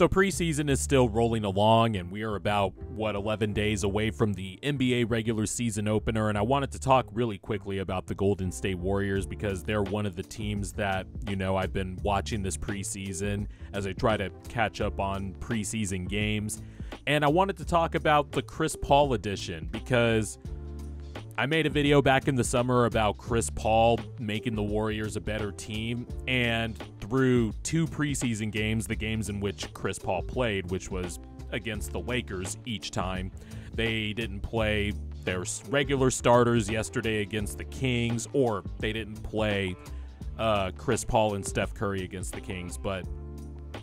So preseason is still rolling along, and we are about, what, 11 days away from the NBA regular season opener. And I wanted to talk really quickly about the Golden State Warriors because they're one of the teams that, you know, I've been watching this preseason as I try to catch up on preseason games. And I wanted to talk about the Chris Paul edition because I made a video back in the summer about Chris Paul making the Warriors a better team, and through two preseason games, the games in which Chris Paul played, which was against the Lakers each time, they didn't play their regular starters yesterday against the Kings, or they didn't play uh, Chris Paul and Steph Curry against the Kings. But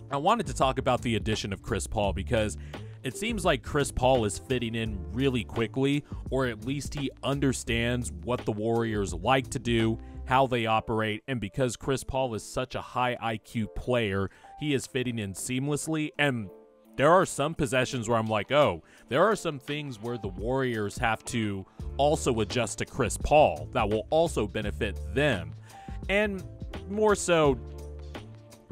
I wanted to talk about the addition of Chris Paul because it seems like Chris Paul is fitting in really quickly, or at least he understands what the Warriors like to do, how they operate, and because Chris Paul is such a high IQ player, he is fitting in seamlessly. And there are some possessions where I'm like, oh, there are some things where the Warriors have to also adjust to Chris Paul that will also benefit them. And more so,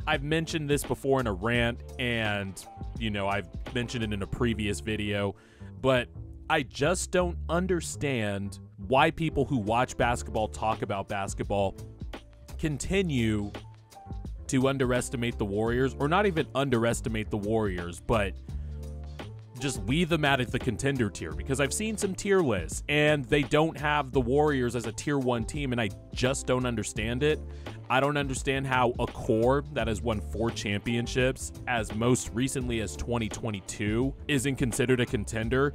I've mentioned this before in a rant, and you know, I've mentioned it in a previous video, but I just don't understand why people who watch basketball talk about basketball continue to underestimate the Warriors, or not even underestimate the Warriors, but just leave them out at the contender tier because I've seen some tier lists and they don't have the Warriors as a tier one team, and I just don't understand it. I don't understand how a core that has won four championships as most recently as 2022 isn't considered a contender.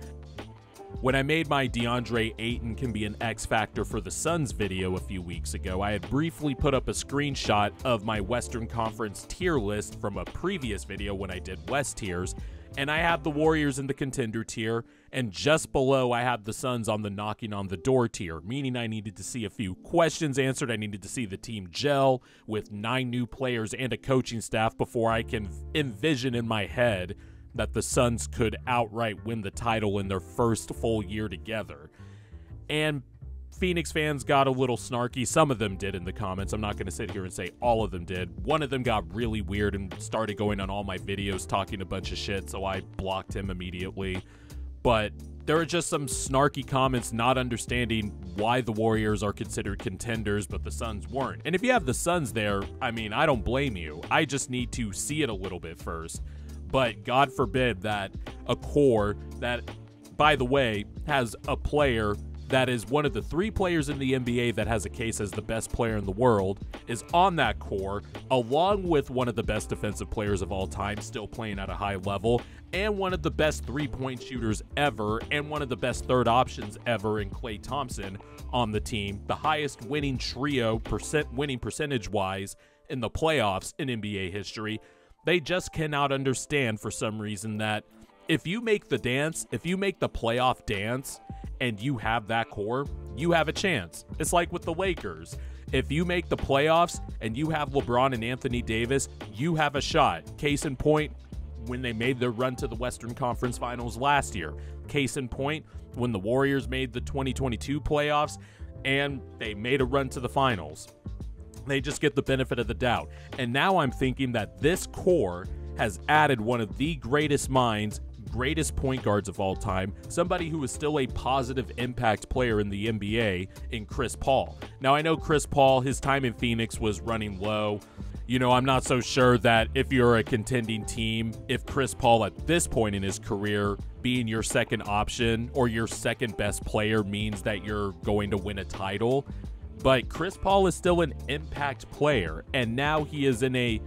When I made my DeAndre Ayton can be an X factor for the Suns video a few weeks ago, I had briefly put up a screenshot of my Western Conference tier list from a previous video when I did West tiers, and I have the Warriors in the contender tier, and just below I have the Suns on the knocking on the door tier, meaning I needed to see a few questions answered. I needed to see the team gel with nine new players and a coaching staff before I can envision in my head that the Suns could outright win the title in their first full year together. And Phoenix fans got a little snarky. Some of them did in the comments. I'm not going to sit here and say all of them did. One of them got really weird and started going on all my videos talking a bunch of shit, so I blocked him immediately. But there are just some snarky comments not understanding why the Warriors are considered contenders, but the Suns weren't. And if you have the Suns there, I mean, I don't blame you. I just need to see it a little bit first. But God forbid that a core that, by the way, has a player that is one of the three players in the NBA that has a case as the best player in the world, is on that core, along with one of the best defensive players of all time, still playing at a high level, and one of the best three point shooters ever, and one of the best third options ever in Klay Thompson on the team, the highest winning trio, percent winning percentage wise, in the playoffs in NBA history. They just cannot understand for some reason that if you make the dance, if you make the playoff dance, and you have that core, you have a chance. It's like with the Lakers. If you make the playoffs and you have LeBron and Anthony Davis, you have a shot. Case in point, when they made their run to the Western Conference Finals last year. Case in point, when the Warriors made the 2022 playoffs and they made a run to the finals. They just get the benefit of the doubt. And now I'm thinking that this core has added one of the greatest minds greatest point guards of all time, somebody who is still a positive impact player in the NBA in Chris Paul. Now, I know Chris Paul, his time in Phoenix was running low. You know, I'm not so sure that if you're a contending team, if Chris Paul at this point in his career being your second option or your second best player means that you're going to win a title. But Chris Paul is still an impact player, and now he is in a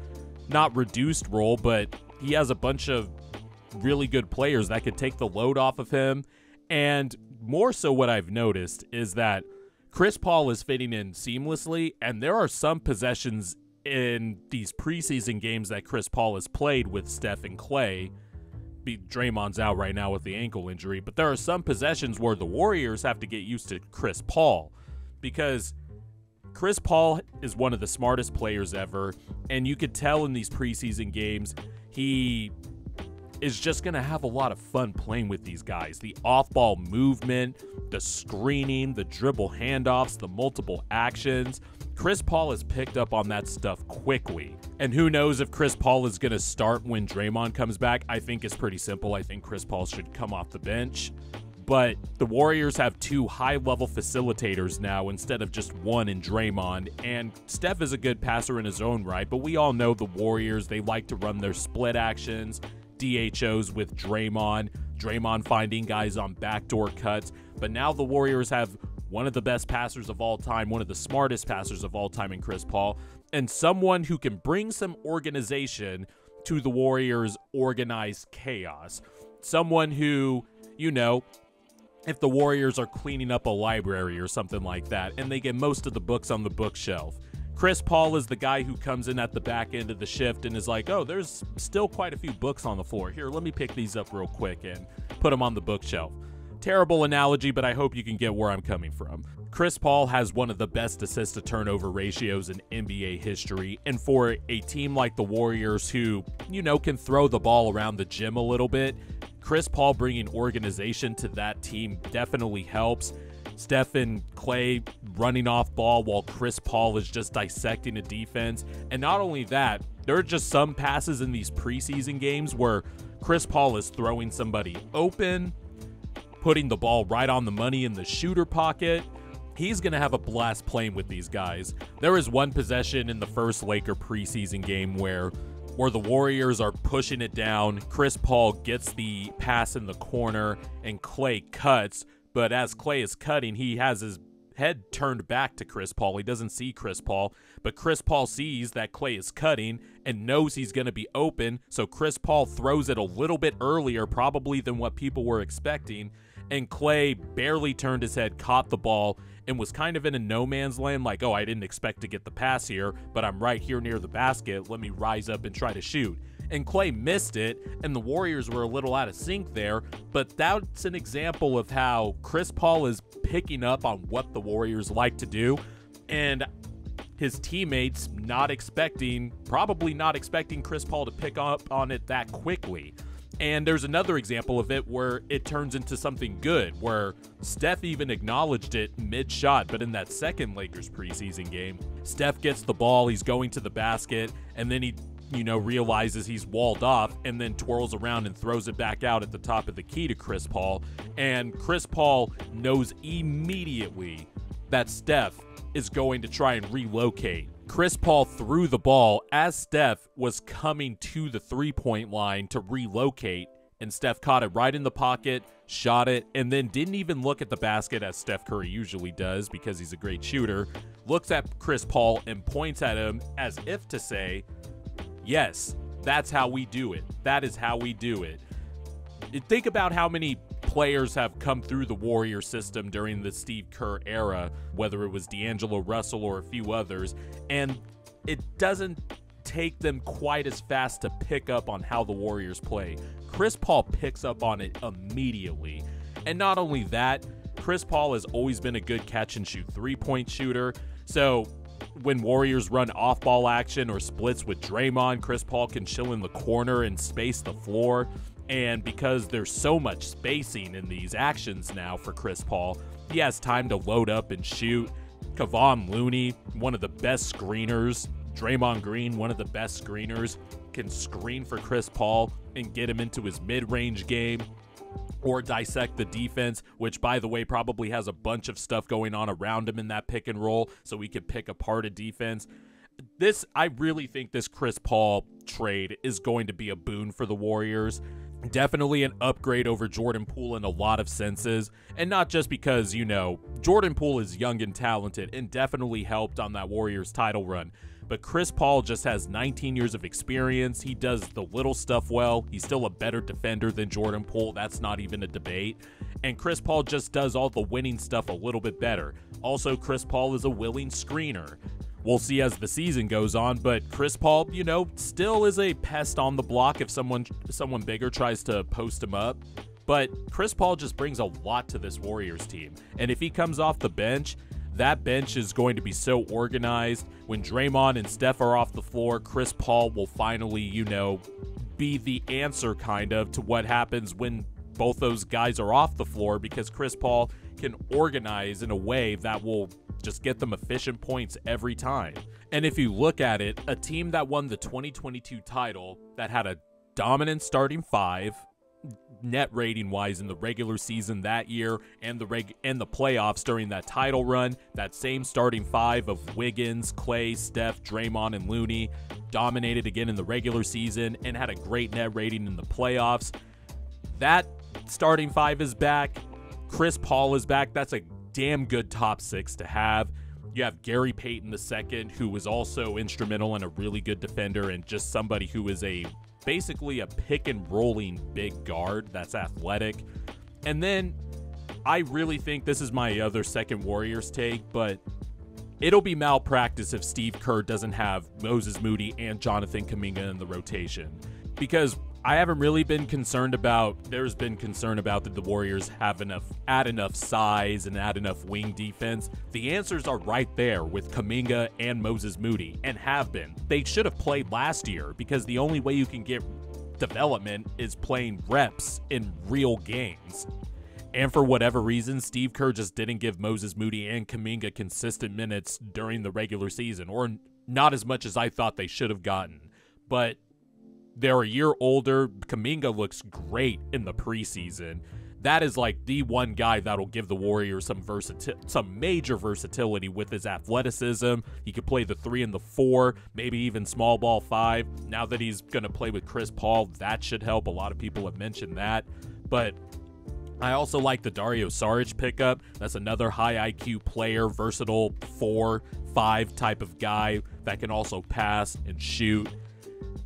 not reduced role, but he has a bunch of really good players that could take the load off of him. And more so, what I've noticed is that Chris Paul is fitting in seamlessly, and there are some possessions in these preseason games that Chris Paul has played with Steph and Klay. Be Draymond's out right now with the ankle injury, but there are some possessions where the Warriors have to get used to Chris Paul because Chris Paul is one of the smartest players ever, and you could tell in these preseason games he is just going to have a lot of fun playing with these guys. The off ball movement, the screening, the dribble handoffs, the multiple actions. Chris Paul has picked up on that stuff quickly. And who knows if Chris Paul is going to start when Draymond comes back? I think it's pretty simple. I think Chris Paul should come off the bench. But the Warriors have two high level facilitators now instead of just one in Draymond. And Steph is a good passer in his own right, but we all know the Warriors, they like to run their split actions, DHOs with Draymond, Draymond finding guys on backdoor cuts. But now the Warriors have one of the best passers of all time, one of the smartest passers of all time in Chris Paul, and someone who can bring some organization to the Warriors' organized chaos. Someone who, you know, if the Warriors are cleaning up a library or something like that, and they get most of the books on the bookshelf. Chris Paul is the guy who comes in at the back end of the shift and is like, oh, there's still quite a few books on the floor. Here, let me pick these up real quick and put them on the bookshelf. Terrible analogy, but I hope you can get where I'm coming from. Chris Paul has one of the best assist to turnover ratios in NBA history, and for a team like the Warriors who, you know, can throw the ball around the gym a little bit, Chris Paul bringing organization to that team definitely helps. Stephen Clay running off ball while Chris Paul is just dissecting a defense. And not only that, there are just some passes in these preseason games where Chris Paul is throwing somebody open, putting the ball right on the money in the shooter pocket. He's going to have a blast playing with these guys. There is one possession in the first Laker preseason game where where the Warriors are pushing it down. Chris Paul gets the pass in the corner and Klay cuts, but as Klay is cutting, he has his head turned back to Chris Paul. He doesn't see Chris Paul, but Chris Paul sees that Klay is cutting and knows he's going to be open, so Chris Paul throws it a little bit earlier probably than what people were expecting and Klay barely turned his head, caught the ball, and was kind of in a no man's land like, oh, I didn't expect to get the pass here, but I'm right here near the basket. Let me rise up and try to shoot. And Klay missed it, and the Warriors were a little out of sync there, but that's an example of how Chris Paul is picking up on what the Warriors like to do. And his teammates not expecting, probably not expecting Chris Paul to pick up on it that quickly. And there's another example of it where it turns into something good, where Steph even acknowledged it mid shot. But in that second Lakers preseason game, Steph gets the ball, he's going to the basket, and then he, you know, realizes he's walled off and then twirls around and throws it back out at the top of the key to Chris Paul. And Chris Paul knows immediately that Steph is going to try and relocate Chris Paul threw the ball as Steph was coming to the three point line to relocate, and Steph caught it right in the pocket, shot it, and then didn't even look at the basket as Steph Curry usually does because he's a great shooter. Looks at Chris Paul and points at him as if to say, Yes, that's how we do it. That is how we do it. Think about how many players have come through the Warrior system during the Steve Kerr era, whether it was D'Angelo Russell or a few others, and it doesn't take them quite as fast to pick up on how the Warriors play. Chris Paul picks up on it immediately. And not only that, Chris Paul has always been a good catch and shoot three point shooter. So when Warriors run off ball action or splits with Draymond, Chris Paul can chill in the corner and space the floor. And because there's so much spacing in these actions now for Chris Paul, he has time to load up and shoot. Kevon Looney, one of the best screeners. Draymond Green, one of the best screeners, can screen for Chris Paul and get him into his mid range game or dissect the defense, which, by the way, probably has a bunch of stuff going on around him in that pick and roll, so he could pick apart a defense. This, I really think this Chris Paul trade is going to be a boon for the Warriors. Definitely an upgrade over Jordan Poole in a lot of senses. And not just because, you know, Jordan Poole is young and talented and definitely helped on that Warriors title run. But Chris Paul just has 19 years of experience. He does the little stuff well. He's still a better defender than Jordan Poole. That's not even a debate. And Chris Paul just does all the winning stuff a little bit better. Also, Chris Paul is a willing screener. We'll see as the season goes on, but Chris Paul, you know, still is a pest on the block if someone someone bigger tries to post him up. But Chris Paul just brings a lot to this Warriors team. And if he comes off the bench, that bench is going to be so organized. When Draymond and Steph are off the floor, Chris Paul will finally, you know, be the answer kind of to what happens when both those guys are off the floor because Chris Paul can organize in a way that will just get them efficient points every time. And if you look at it, a team that won the 2022 title that had a dominant starting five, net rating wise in the regular season that year and the reg and the playoffs during that title run. That same starting five of Wiggins, Klay, Steph, Draymond, and Looney dominated again in the regular season and had a great net rating in the playoffs. That starting five is back. Chris Paul is back. That's a damn good top six to have. You have Gary Payton II, who was also instrumental and a really good defender and just somebody who is a basically a pick and rolling big guard that's athletic. And then I really think this is my other second Warriors take, but it'll be malpractice if Steve Kerr doesn't have Moses Moody and Jonathan Kuminga in the rotation. Because I haven't really been concerned about. There's been concern about that the Warriors have enough, add enough size and add enough wing defense. The answers are right there with Kuminga and Moses Moody, and have been. They should have played last year because the only way you can get development is playing reps in real games. And for whatever reason, Steve Kerr just didn't give Moses Moody and Kuminga consistent minutes during the regular season, or not as much as I thought they should have gotten. But they're a year older. Kuminga looks great in the preseason. That is like the one guy that'll give the Warriors some versatility, some major versatility with his athleticism. He could play the three and the four, maybe even small ball five. Now that he's going to play with Chris Paul, that should help. A lot of people have mentioned that. But I also like the Dario Saric pickup. That's another high IQ player, versatile four, five type of guy that can also pass and shoot.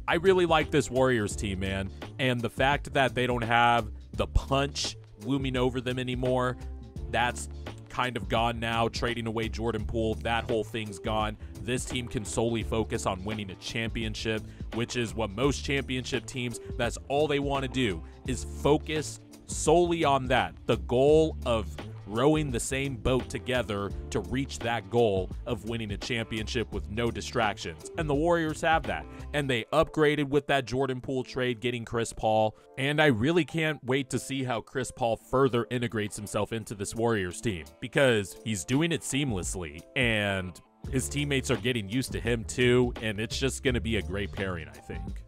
I really like this Warriors team, man. And the fact that they don't have the punch looming over them anymore, that's kind of gone now. Trading away Jordan Poole, that whole thing's gone. This team can solely focus on winning a championship, which is what most championship teams, that's all they want to do, is focus solely on that. The goal of rowing the same boat together to reach that goal of winning a championship with no distractions. And the Warriors have that. And they upgraded with that Jordan Poole trade, getting Chris Paul. And I really can't wait to see how Chris Paul further integrates himself into this Warriors team because he's doing it seamlessly. And his teammates are getting used to him too. And it's just going to be a great pairing, I think.